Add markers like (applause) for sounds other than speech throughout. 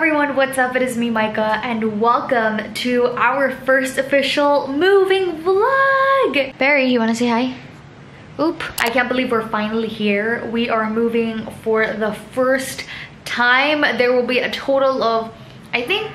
everyone, what's up? It is me, Micah, and welcome to our first official moving vlog! Barry, you wanna say hi? Oop. I can't believe we're finally here. We are moving for the first time. There will be a total of, I think,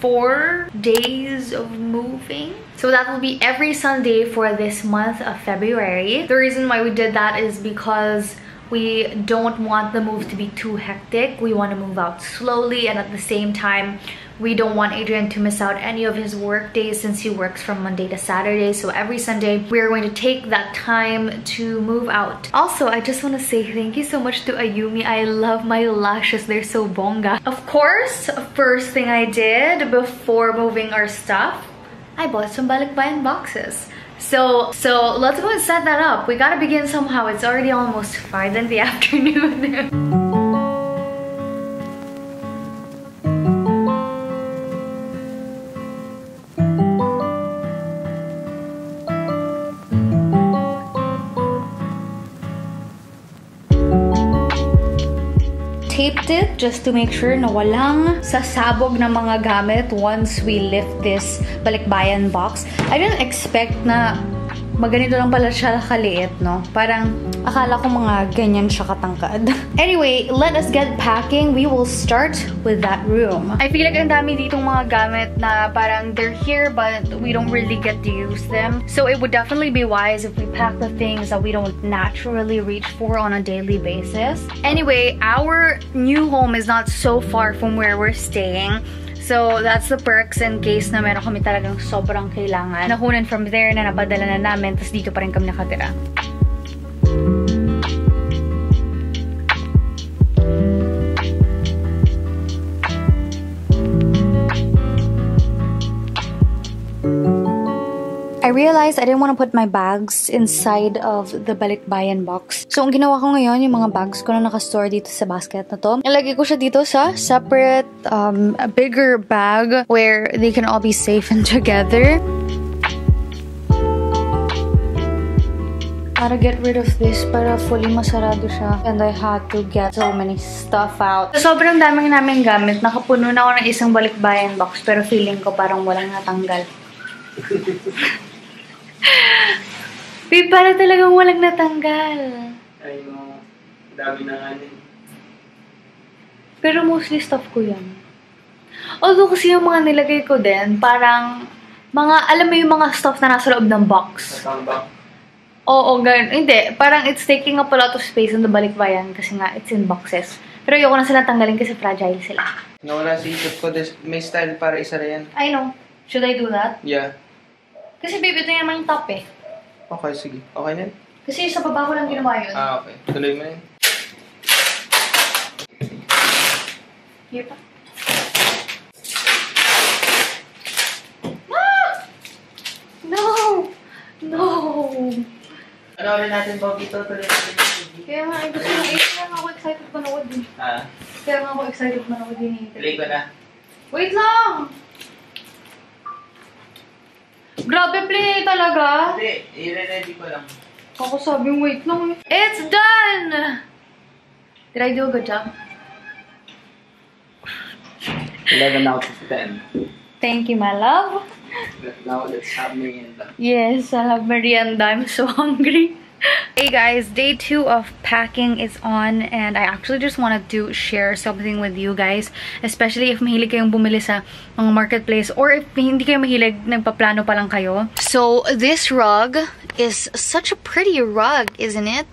four days of moving. So that will be every Sunday for this month of February. The reason why we did that is because we don't want the move to be too hectic. We want to move out slowly and at the same time, we don't want Adrian to miss out any of his work days since he works from Monday to Saturday. So every Sunday, we are going to take that time to move out. Also, I just want to say thank you so much to Ayumi. I love my lashes. They're so bonga. Of course, first thing I did before moving our stuff, I bought some balikbayan boxes. So, so let's go and set that up. We gotta begin somehow. It's already almost 5 in the (laughs) afternoon. Taped it just to make sure na walang sasabog na mga gamit once we lift this balikbayan box. I didn't expect na maganito lang pala siya kaliit, no? Parang akala ko mga ganyan siya katangkad. (laughs) anyway, let us get packing. We will start with that room. I feel like ang dami ditong mga gamit na parang they're here but we don't really get to use them. So it would definitely be wise if we pack the things that we don't naturally reach for on a daily basis. Anyway, our new home is not so far from where we're staying. So, that's the perks in case na meron kami talagang sobrang kailangan. Nakunan from there na napadala na namin, tapos dito pa rin kami nakatira. Realized I didn't want to put my bags inside of the balikbayan box. So, ang ginawa ko ngayon, yung mga bags ko na nakastore dito sa basket na to, nilagay ko siya dito sa separate, um, a bigger bag where they can all be safe and together. Para get rid of this, para fully masarado siya. And I had to get so many stuff out. So, sobrang daming namin gamit. Nakapuno na ako ng isang balikbayan box, pero feeling ko parang walang natanggal. (laughs) Babe, para talagang walang natanggal. Ay, no. Dami na nga. Pero mostly stuff ko yan. Although kasi yung mga nilagay ko din, parang mga, alam mo yung mga stuff na nasa loob ng box. Natambak. Oo, ganun. Hindi, parang it's taking up a lot of space on the balikbayan kasi nga it's in boxes. Pero ayoko na silang tanggalin kasi fragile sila. Nawala sa isip ko, des- may style para isa yan. I know. Should I do that? Yeah. Kasi babe, ito yung naman yung top eh. Okay, sige. Okay na yun? Kasi sa baba ko lang ginawa yun. Ah, okay. Tuloy mo na yun. Here pa. Ah! No! No! Ano ulit natin, Bobby? Ito, tuloy natin. Kaya nga, eh, gusto na, eh, kaya nga ako excited manood din. Ah, Kaya nga ako excited manood din eh. tuloy ko na. Wait lang! Grabe play talaga. Hindi, i-ready ko lang. Ako sabi, wait lang. eh. It's done! Did I do a good job? 11 out of 10. Thank you, my love. Now, let's have merienda. Yes, I love merienda. I'm so hungry. (laughs) Hey guys, day two of packing is on and I actually just wanted to share something with you guys. Especially if mahilig kayong bumili sa mga marketplace or if hindi kayo mahilig, nagpaplano pa lang kayo. So, this rug is such a pretty rug, isn't it?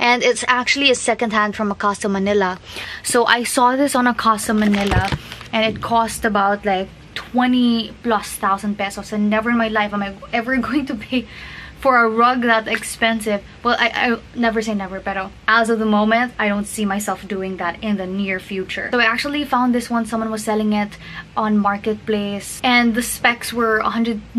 And it's actually a secondhand from Acasta Manila. So, I saw this on Acasta Manila and it cost about like 20 plus thousand pesos and never in my life am I ever (laughs) going to pay for a rug that expensive. Well, I, I never say never, pero as of the moment, I don't see myself doing that in the near future. So I actually found this one, someone was selling it on Marketplace and the specs were 190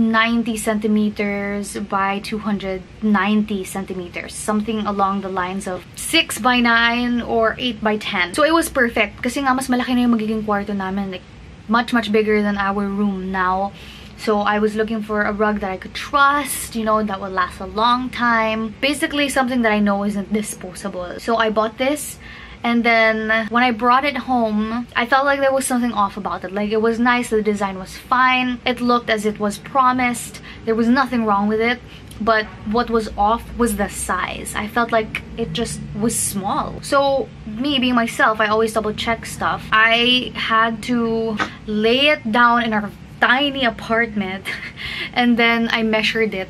centimeters by 290 centimeters. Something along the lines of 6 by 9 or 8 by 10. So it was perfect kasi nga mas malaki na yung magiging kwarto namin. Like, much, much bigger than our room now. So I was looking for a rug that I could trust, you know, that would last a long time. Basically something that I know isn't disposable. So I bought this And then when I brought it home, I felt like there was something off about it. Like it was nice, the design was fine, it looked as it was promised, there was nothing wrong with it. But what was off was the size. I felt like it just was small. So me being myself, I always double check stuff. I had to lay it down in our tiny apartment (laughs) and then I measured it.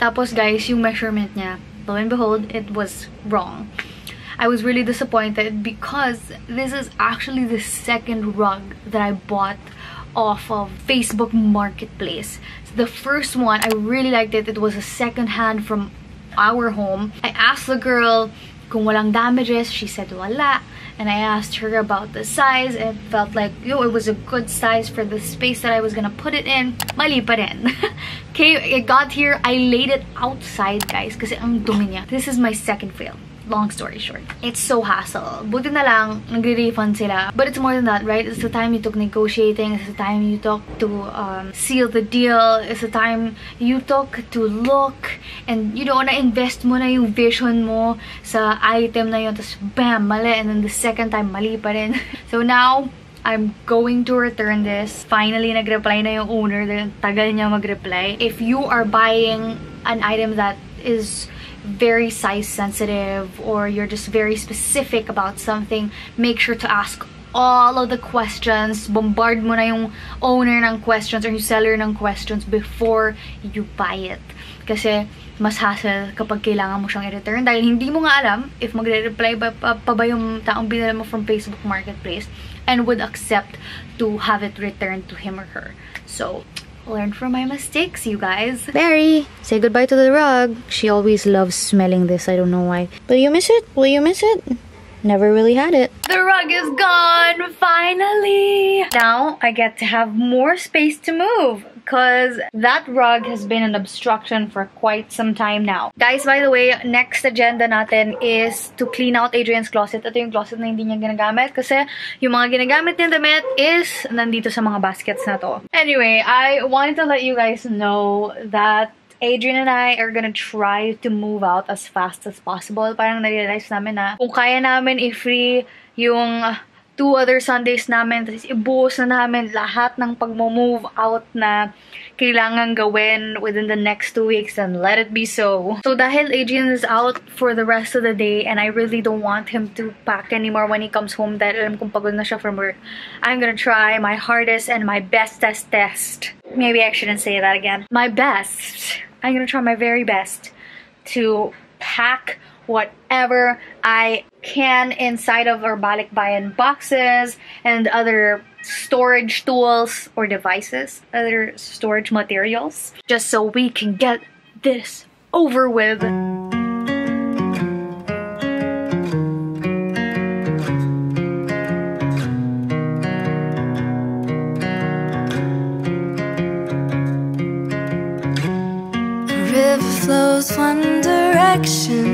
Tapos guys, yung measurement niya, lo and behold, it was wrong. I was really disappointed because this is actually the second rug that I bought off of Facebook Marketplace. So the first one, I really liked it. It was a second hand from our home. I asked the girl kung walang damages. She said wala. And I asked her about the size. It felt like, yo, it was a good size for the space that I was gonna put it in. Mali pa rin. (laughs) okay, it got here. I laid it outside, guys, kasi ang dumi niya. This is my second fail long story short, it's so hassle. Buti na lang, nagre-refund sila. But it's more than that, right? It's the time you took negotiating. It's the time you took to um, seal the deal. It's the time you took to look and, you know, na-invest mo na yung vision mo sa item na yun. Tapos, bam, mali. And then the second time, mali pa rin. (laughs) so now, I'm going to return this. Finally, nag-reply na yung owner. Tagal niya mag-reply. If you are buying an item that is very size sensitive or you're just very specific about something, make sure to ask all of the questions. Bombard mo na yung owner ng questions or yung seller ng questions before you buy it. Kasi mas hassle kapag kailangan mo siyang i-return dahil hindi mo nga alam if magre-reply ba, pa, pa ba yung taong binila mo from Facebook Marketplace and would accept to have it returned to him or her. So, learn from my mistakes, you guys. Barry, say goodbye to the rug. She always loves smelling this. I don't know why. Will you miss it? Will you miss it? Never really had it. The rug is gone, finally! Now, I get to have more space to move because that rug has been an obstruction for quite some time now. Guys, by the way, next agenda natin is to clean out Adrian's closet. Ito yung closet na hindi niya ginagamit kasi yung mga ginagamit niya damit is nandito sa mga baskets na to. Anyway, I wanted to let you guys know that Adrian and I are gonna try to move out as fast as possible. Parang na-realize namin na kung kaya namin i-free yung two other Sundays namin, tapos ibuhos na namin lahat ng pag-move out na kailangan gawin within the next two weeks, and let it be so. So dahil Adrian is out for the rest of the day and I really don't want him to pack anymore when he comes home dahil alam kong pagod na siya from work, I'm gonna try my hardest and my best test test. Maybe I shouldn't say that again. My best. I'm gonna try my very best to pack whatever I can inside of our balikbayan boxes and other storage tools or devices, other storage materials, just so we can get this over with. The river flows one direction,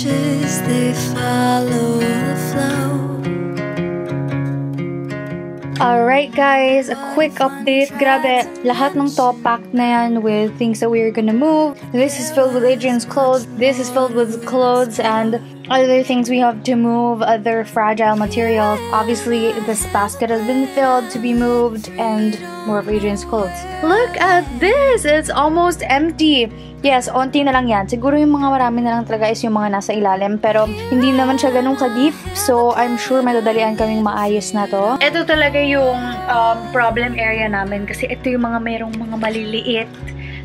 they follow the flow. Alright guys, a quick update. Grabe, lahat ng top packed na yan with things that we're gonna move. This is filled with Adrian's clothes. This is filled with clothes and other things we have to move, other fragile materials. Obviously, this basket has been filled to be moved and more of Adrian's clothes. Look at this! It's almost empty. Yes, onti na lang yan. Siguro yung mga marami na lang talaga is yung mga nasa ilalim. Pero hindi naman siya ganun ka-deep. So, I'm sure madadalian kaming maayos na to. Ito talaga yung um, problem area namin. Kasi ito yung mga merong mga maliliit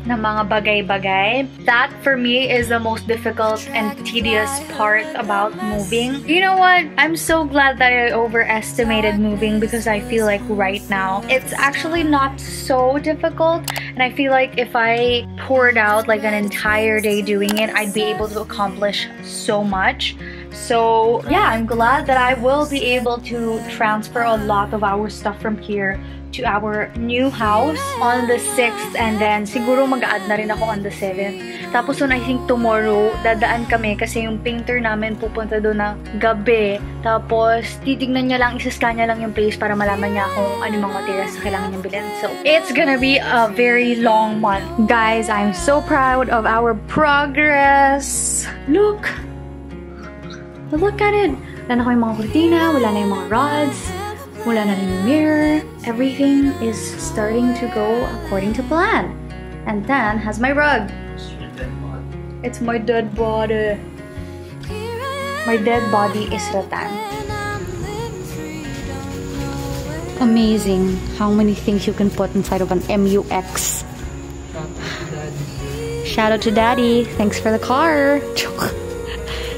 na mga bagay-bagay. That, for me, is the most difficult and tedious part about moving. You know what? I'm so glad that I overestimated moving because I feel like right now, it's actually not so difficult. And I feel like if I poured out like an entire day doing it, I'd be able to accomplish so much. So yeah, I'm glad that I will be able to transfer a lot of our stuff from here to our new house on the 6th and then siguro mag-add na rin ako on the 7th. Tapos on I think tomorrow, dadaan kami kasi yung painter namin pupunta doon ng gabi. Tapos titignan niya lang, isascan niya lang yung place para malaman niya kung ano mga materials na kailangan niyang bilhin. So, it's gonna be a very long month. Guys, I'm so proud of our progress. Look! Look at it! Wala na kami mga kurtina, wala na yung mga rods, wala na rin mirror. Everything is starting to go according to plan. And Dan has my rug. It's my dead body. My dead body is Ratan. Amazing how many things you can put inside of an mu-X. Shout out to Daddy. Thanks for the car.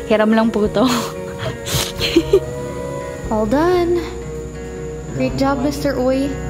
Hiram lang po to. (laughs) All done. Great job, Mr. Uy.